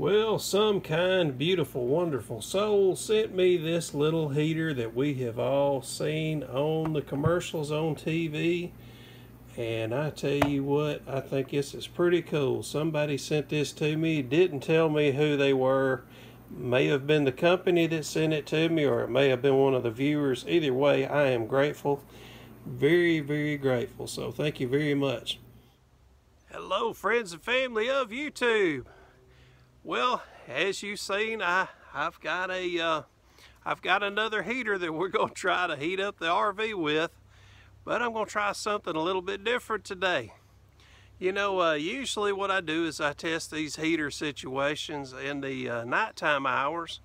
Well, some kind, beautiful, wonderful soul sent me this little heater that we have all seen on the commercials on TV. And I tell you what, I think this is pretty cool. Somebody sent this to me, didn't tell me who they were. May have been the company that sent it to me, or it may have been one of the viewers. Either way, I am grateful. Very, very grateful. So thank you very much. Hello, friends and family of YouTube. Well, as you've seen, I, I've got a, uh, I've got another heater that we're going to try to heat up the RV with, but I'm going to try something a little bit different today. You know, uh, usually what I do is I test these heater situations in the uh, nighttime hours,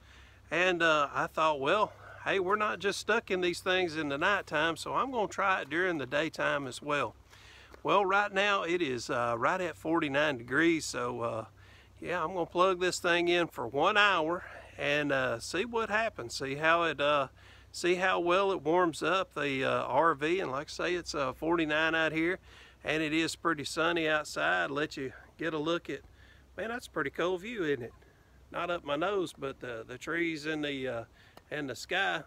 and uh, I thought, well, hey, we're not just stuck in these things in the nighttime, so I'm going to try it during the daytime as well. Well, right now it is uh, right at 49 degrees, so uh, yeah, I'm gonna plug this thing in for one hour and uh, see what happens. See how it, uh, see how well it warms up the uh, RV. And like I say, it's uh, 49 out here, and it is pretty sunny outside. Let you get a look at, man, that's a pretty cool view, isn't it? Not up my nose, but the the trees and the uh, and the sky.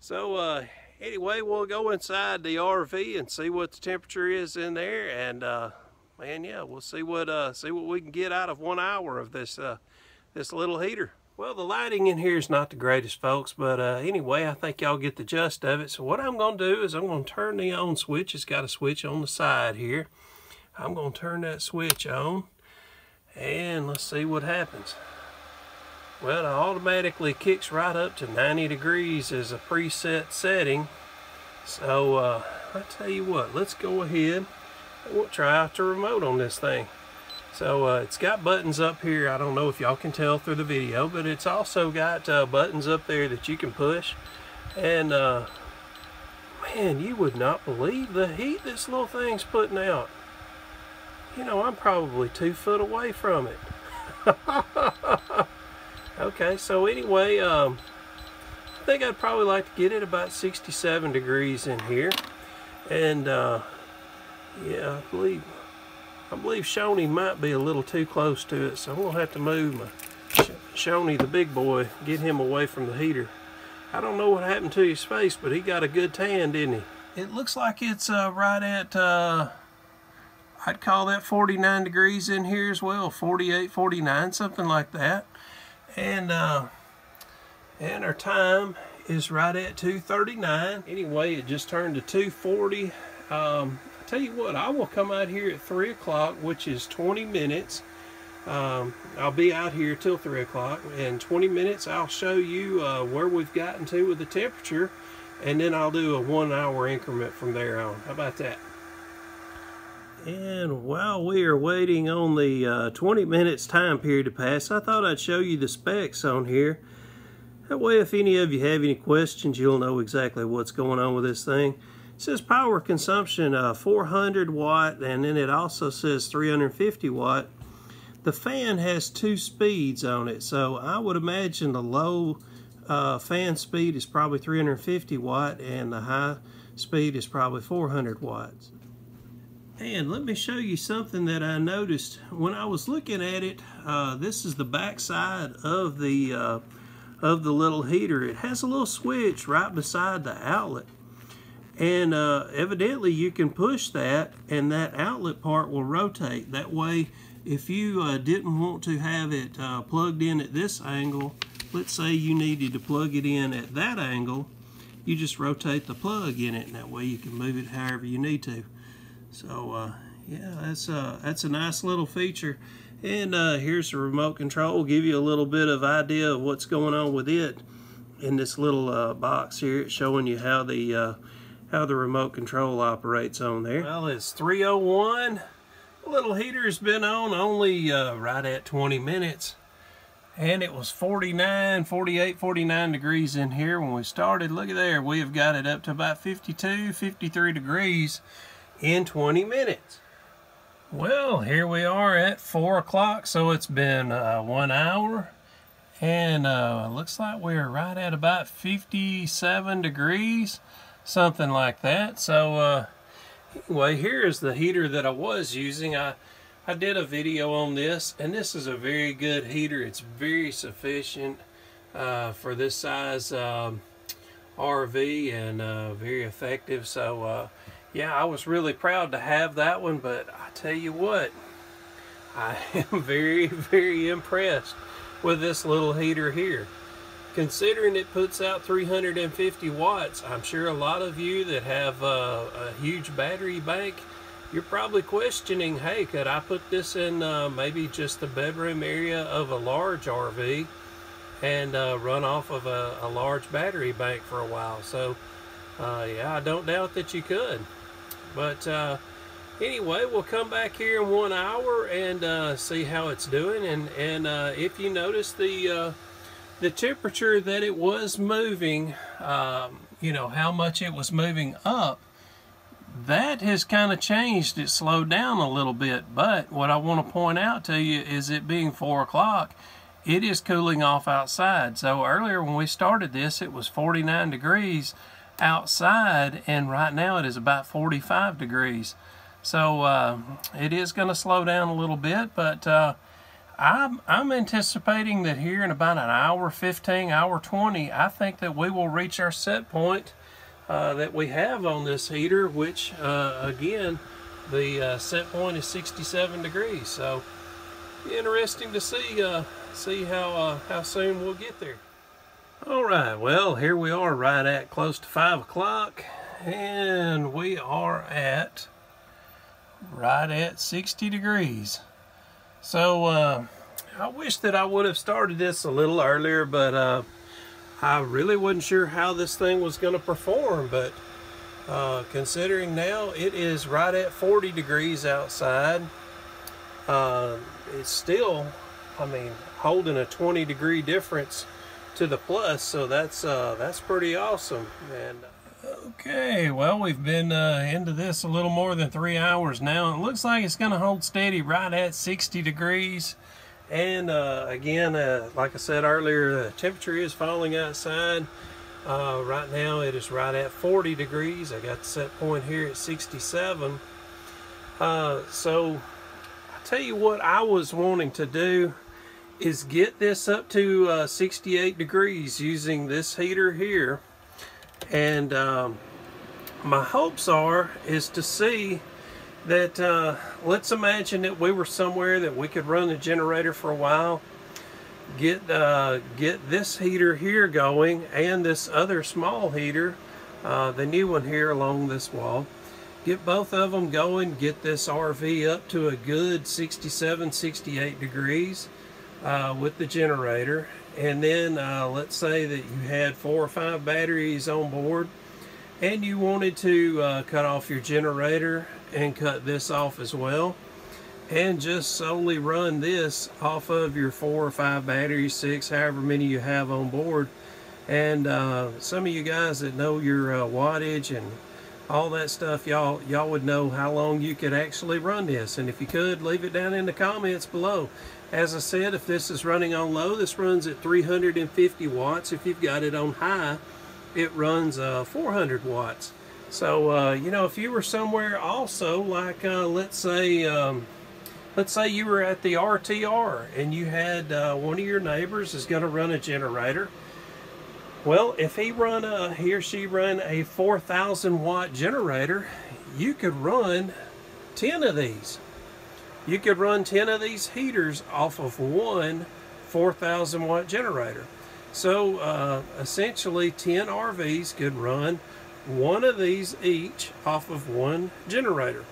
So uh, anyway, we'll go inside the RV and see what the temperature is in there, and man, yeah, we'll see what uh, see what we can get out of one hour of this uh, this little heater. Well, the lighting in here is not the greatest, folks, but uh, anyway, I think y'all get the gist of it. So what I'm going to do is I'm going to turn the on switch. It's got a switch on the side here. I'm going to turn that switch on, and let's see what happens. Well, it automatically kicks right up to 90 degrees as a preset setting. So, uh, I tell you what, let's go ahead try out the remote on this thing. So uh, it's got buttons up here. I don't know if y'all can tell through the video, but it's also got uh, buttons up there that you can push. And uh, man, you would not believe the heat this little thing's putting out. You know, I'm probably two foot away from it. okay, so anyway, um, I think I'd probably like to get it about 67 degrees in here. And uh, yeah, I believe I believe Shoney might be a little too close to it, so I'm gonna have to move my Shoney, the big boy, get him away from the heater. I don't know what happened to his face, but he got a good tan, didn't he? It looks like it's uh, right at, uh, I'd call that 49 degrees in here as well, 48, 49, something like that. And, uh, and our time is right at 2.39. Anyway, it just turned to 2.40. Um, tell you what, I will come out here at 3 o'clock, which is 20 minutes. Um, I'll be out here till 3 o'clock. In 20 minutes, I'll show you uh, where we've gotten to with the temperature. And then I'll do a one hour increment from there on. How about that? And while we are waiting on the uh, 20 minutes time period to pass, I thought I'd show you the specs on here. That way, if any of you have any questions, you'll know exactly what's going on with this thing. Says power consumption uh, 400 watt and then it also says 350 watt. The fan has two speeds on it so I would imagine the low uh, fan speed is probably 350 watt and the high speed is probably 400 watts. And let me show you something that I noticed when I was looking at it. Uh, this is the back side of the uh, of the little heater. It has a little switch right beside the outlet. And uh, evidently you can push that and that outlet part will rotate. That way, if you uh, didn't want to have it uh, plugged in at this angle, let's say you needed to plug it in at that angle, you just rotate the plug in it and that way you can move it however you need to. So uh, yeah, that's, uh, that's a nice little feature. And uh, here's the remote control, We'll give you a little bit of idea of what's going on with it in this little box here. It's showing you how the how the remote control operates on there. Well, it's 301. The little heater's been on only uh, right at 20 minutes. And it was 49, 48, 49 degrees in here when we started. Look at there, we have got it up to about 52, 53 degrees in 20 minutes. Well, here we are at 4 o'clock, so it's been uh, one hour. And uh, looks like we're right at about 57 degrees something like that. So uh, anyway, here is the heater that I was using. I I did a video on this, and this is a very good heater. It's very sufficient uh, for this size um, RV and uh, very effective. So, uh, yeah, I was really proud to have that one, but I tell you what, I am very, very impressed with this little heater here. Considering it puts out 350 watts, I'm sure a lot of you that have uh, a huge battery bank, you're probably questioning, hey, could I put this in uh, maybe just the bedroom area of a large RV and uh, run off of a, a, large battery bank for a while? So, uh, yeah, I don't doubt that you could. But uh, anyway, we'll come back here in one hour and see how it's doing. And, and if you notice the the temperature that it was moving, um, you know, how much it was moving up, that has kind of changed. It slowed down a little bit. But what I want to point out to you is it being 4 o'clock, it is cooling off outside. So earlier when we started this, it was 49 degrees outside, and right now it is about 45 degrees. So uh, it is going to slow down a little bit, but uh, I'm, I'm anticipating that here in about an hour 15, hour 20, I think that we will reach our set point uh, that we have on this heater, which uh, again, the uh, set point is 67 degrees. So interesting to see uh, see how uh, how soon we'll get there. All right, well here we are right at close to five o'clock, and we are at right at 60 degrees. So uh, I wish that I would have started this a little earlier, but uh, I really wasn't sure how this thing was going to perform. But uh, considering now it is right at 40 degrees outside, uh, it's still, I mean, holding a 20 degree difference to the plus, so that's uh, that's pretty awesome. And Okay, well, we've been uh, into this a little more than three hours now. It looks like it's going to hold steady right at 60 degrees. And uh, again, uh, like I said earlier, the temperature is falling outside. Uh, right now, it is right at 40 degrees. I got the set point here at 67. Uh, so, I tell you what I was wanting to do is get this up to uh, 68 degrees using this heater here and um, my hopes are is to see that uh, let's imagine that we were somewhere that we could run the generator for a while get uh, get this heater here going and this other small heater uh, the new one here along this wall get both of them going get this RV up to a good 67 68 degrees uh, with the generator and then uh, let's say that you had four or five batteries on board and you wanted to uh, cut off your generator and cut this off as well and just solely run this off of your four or five batteries six however many you have on board. And uh, some of you guys that know your uh, wattage and all that stuff y'all y'all would know how long you could actually run this. And if you could leave it down in the comments below as I said, if this is running on low, this runs at 350 watts. If you've got it on high, it runs uh, 400 watts. So, uh, you know, if you were somewhere also, like, uh, let's say, um, let's say you were at the RTR and you had uh, one of your neighbors is going to run a generator. Well, if he run a, he or she run a 4,000 watt generator, you could run 10 of these you could run 10 of these heaters off of one 4,000 watt generator. So uh, essentially 10 RVs could run one of these each off of one generator.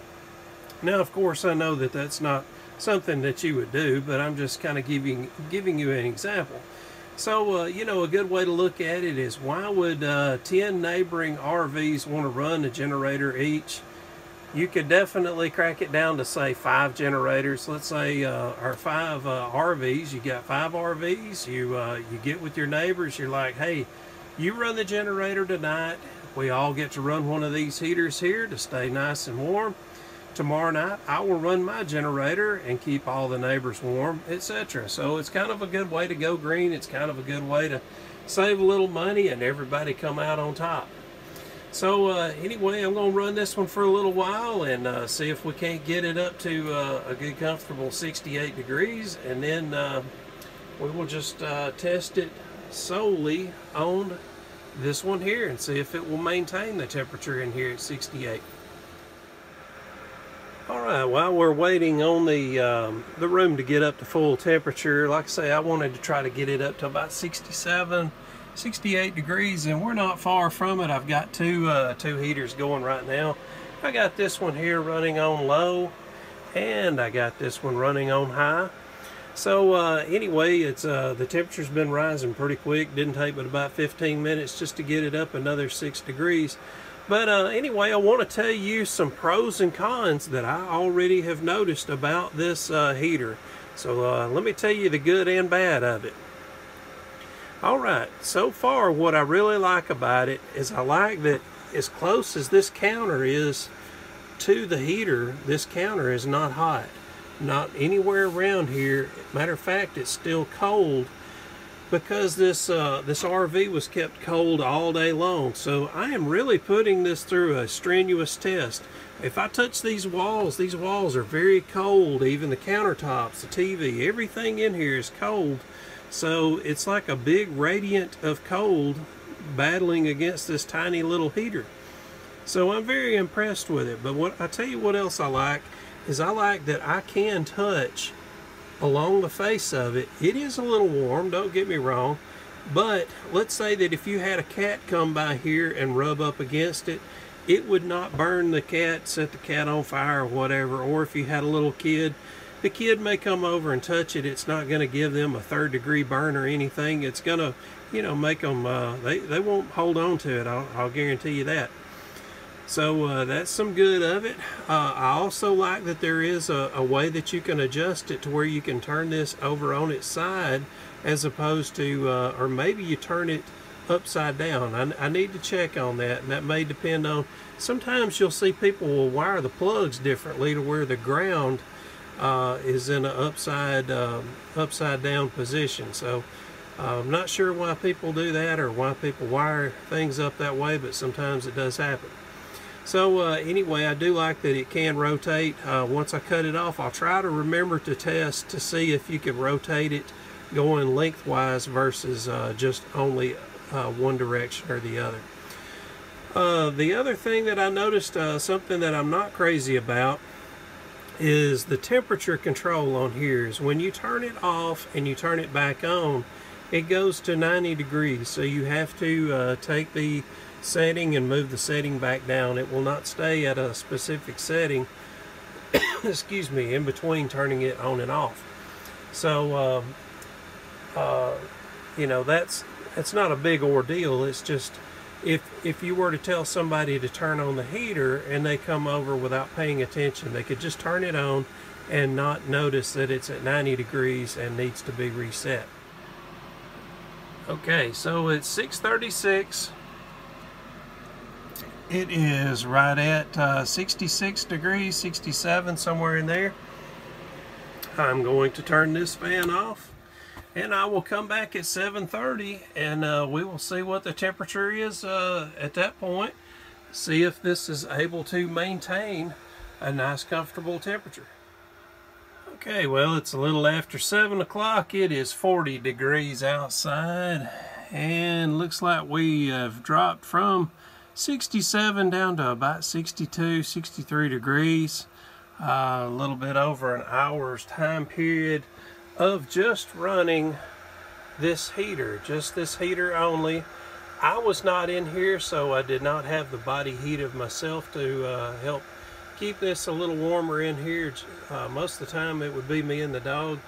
Now of course I know that that's not something that you would do, but I'm just kind of giving, giving you an example. So, uh, you know, a good way to look at it is why would uh, 10 neighboring RVs want to run a generator each? You could definitely crack it down to say five generators. Let's say uh, or five uh, RVs. You got five RVs. You uh, you get with your neighbors. You're like, hey, you run the generator tonight. We all get to run one of these heaters here to stay nice and warm. Tomorrow night, I will run my generator and keep all the neighbors warm, etc. So it's kind of a good way to go green. It's kind of a good way to save a little money and everybody come out on top. So uh, anyway, I'm going to run this one for a little while and uh, see if we can't get it up to uh, a good comfortable 68 degrees and then uh, we will just uh, test it solely on this one here and see if it will maintain the temperature in here at 68. Alright, while we're waiting on the um, the room to get up to full temperature, like I say, I wanted to try to get it up to about 67, 68 degrees, and we're not far from it. I've got two, uh, two heaters going right now. I got this one here running on low, and I got this one running on high. So uh, anyway, it's uh, the temperature's been rising pretty quick. Didn't take but about 15 minutes just to get it up another six degrees. But uh, anyway, I want to tell you some pros and cons that I already have noticed about this uh, heater. So uh, let me tell you the good and bad of it. Alright, so far what I really like about it is I like that as close as this counter is to the heater, this counter is not hot. Not anywhere around here. Matter of fact, it's still cold because this uh, this RV was kept cold all day long. So I am really putting this through a strenuous test. If I touch these walls, these walls are very cold. Even the countertops, the TV, everything in here is cold. So it's like a big radiant of cold battling against this tiny little heater. So I'm very impressed with it. But what I tell you what else I like is I like that I can touch along the face of it. It is a little warm, don't get me wrong, but let's say that if you had a cat come by here and rub up against it, it would not burn the cat, set the cat on fire or whatever, or if you had a little kid, the kid may come over and touch it. It's not going to give them a third degree burn or anything. It's going to, you know, make them, uh, they, they won't hold on to it. I'll, I'll guarantee you that. So uh, that's some good of it. Uh, I also like that there is a, a, way that you can adjust it to where you can turn this over on its side as opposed to, uh, or maybe you turn it upside down. I, I, need to check on that and that may depend on, sometimes you'll see people will wire the plugs differently to where the ground uh, is in an upside, um, upside down position. So I'm not sure why people do that or why people wire things up that way, but sometimes it does happen. So uh, anyway, I do like that it can rotate. Uh, once I cut it off, I'll try to remember to test to see if you can rotate it going lengthwise versus uh, just only uh, one direction or the other. Uh, the other thing that I noticed, uh, something that I'm not crazy about, is the temperature control on here. Is when you turn it off and you turn it back on, it goes to 90 degrees. So you have to take the setting and move the setting back down. It will not stay at a specific setting, excuse me, in between turning it on and off. So, um, uh, you know, that's that's not a big ordeal. It's just if if you were to tell somebody to turn on the heater and they come over without paying attention, they could just turn it on and not notice that it's at 90 degrees and needs to be reset. Okay, so it's 636 it is right at uh, 66 degrees, 67, somewhere in there. I'm going to turn this fan off and I will come back at 7.30 and uh, we will see what the temperature is uh, at that point. See if this is able to maintain a nice comfortable temperature. Okay, well it's a little after 7 o'clock. It is 40 degrees outside and looks like we have dropped from 67 down to about 62, 63 degrees. Uh, a little bit over an hour's time period of just running this heater, just this heater only. I was not in here, so I did not have the body heat of myself to uh, help keep this a little warmer in here. Uh, most of the time it would be me and the dog.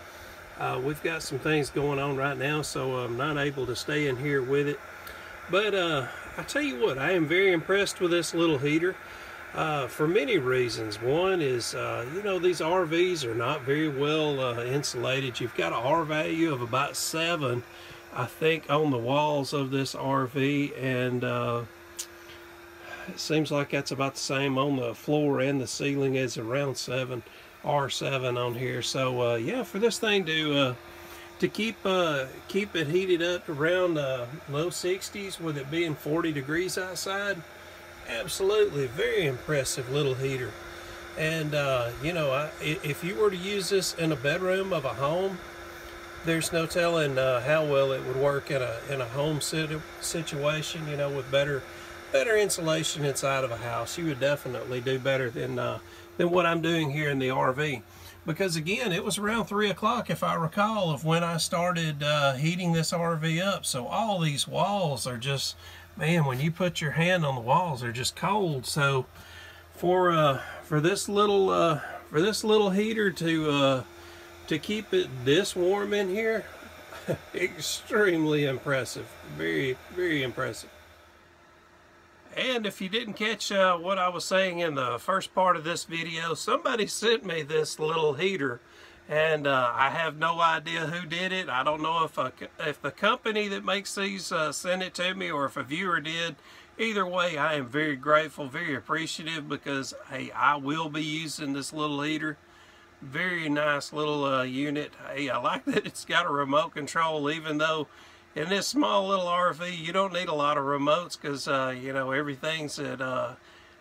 Uh, we've got some things going on right now, so I'm not able to stay in here with it. But uh, I tell you what, I am very impressed with this little heater uh, for many reasons. One is, uh, you know, these RVs are not very well uh, insulated. You've got a R value of about seven, I think, on the walls of this RV, and uh, it seems like that's about the same on the floor and the ceiling as around seven, R7 on here. So, uh, yeah, for this thing to uh, to keep uh, keep it heated up around uh, low 60s with it being 40 degrees outside absolutely very impressive little heater. And, uh, you know, I, if you were to use this in a bedroom of a home, there's no telling uh, how well it would work in a in a home situ situation. You know, with better better insulation inside of a house, you would definitely do better than uh, than what I'm doing here in the RV. Because again, it was around three o'clock, if I recall, of when I started uh, heating this RV up. So all these walls are just, man, when you put your hand on the walls, they're just cold. So for uh, for this little uh, for this little heater to uh, to keep it this warm in here, extremely impressive. Very, very impressive. And if you didn't catch uh, what I was saying in the first part of this video, somebody sent me this little heater and uh, I have no idea who did it. I don't know if a, if the company that makes these uh, sent it to me or if a viewer did. Either way, I am very grateful, very appreciative because hey, I will be using this little heater very nice little uh, unit. Hey, I like that it's got a remote control even though in this small little RV you don't need a lot of remotes because uh, you know everything's at uh,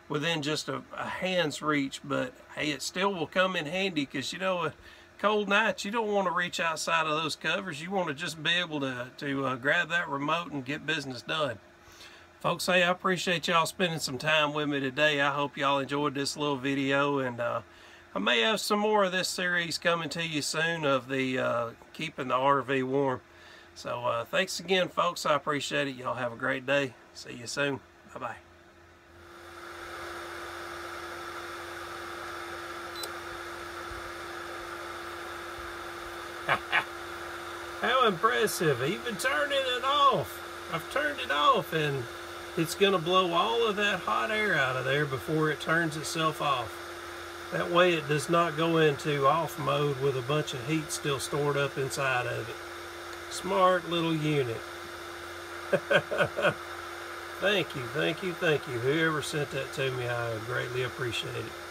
within just a, a, hand's reach but hey it still will come in handy because you know cold nights, you don't want to reach outside of those covers you want to just be able to, to uh, grab that remote and get business done. Folks, hey, I appreciate y'all spending some time with me today. I hope y'all enjoyed this little video and uh, I may have some more of this series coming to you soon of the uh, keeping the RV warm. So uh, thanks again, folks. I appreciate it. Y'all have a great day. See you soon. Bye-bye. How impressive. Even turning it off. I've turned it off and it's going to blow all of that hot air out of there before it turns itself off. That way it does not go into off mode with a bunch of heat still stored up inside of it. Smart little unit. thank you, thank you, thank you. Whoever sent that to me, I greatly appreciate it.